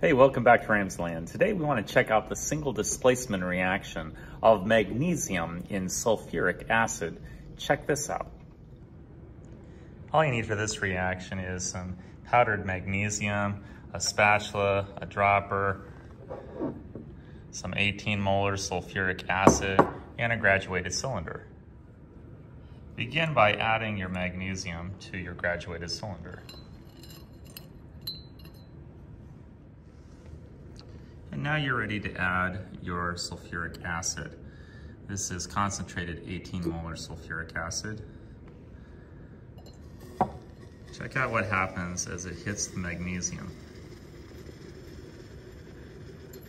Hey, welcome back to RamZland. Today we want to check out the single displacement reaction of magnesium in sulfuric acid. Check this out. All you need for this reaction is some powdered magnesium, a spatula, a dropper, some 18 molar sulfuric acid, and a graduated cylinder. Begin by adding your magnesium to your graduated cylinder. Now you're ready to add your sulfuric acid. This is concentrated 18 molar sulfuric acid. Check out what happens as it hits the magnesium.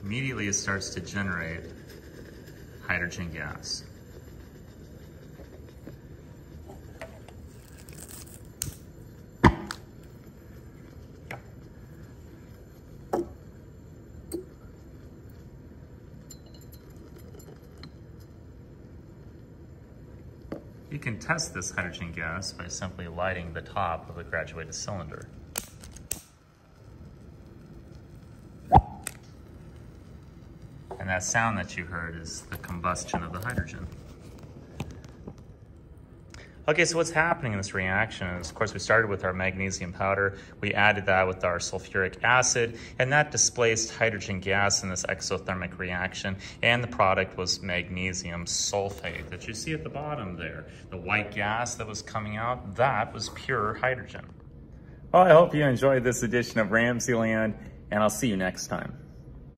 Immediately it starts to generate hydrogen gas. You can test this hydrogen gas by simply lighting the top of the graduated cylinder. And that sound that you heard is the combustion of the hydrogen. Okay, so what's happening in this reaction is, of course, we started with our magnesium powder. We added that with our sulfuric acid, and that displaced hydrogen gas in this exothermic reaction, and the product was magnesium sulfate that you see at the bottom there. The white gas that was coming out, that was pure hydrogen. Well, I hope you enjoyed this edition of RamZland, and I'll see you next time.